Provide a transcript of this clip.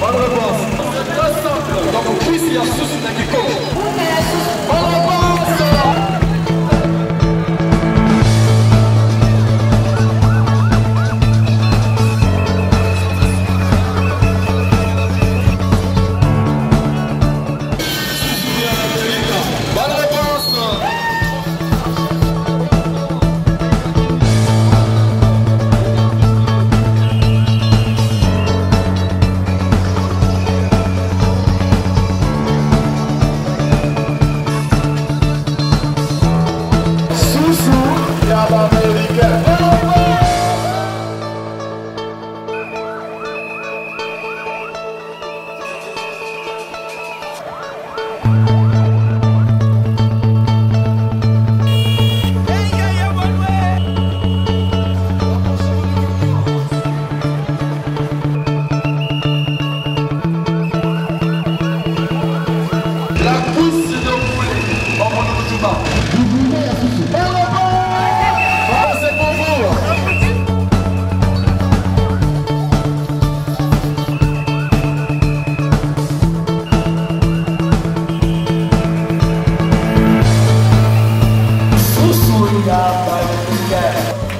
Bonne réponse. C'est très simple. Donc, cuisse, il y a un souci d'un qui coach.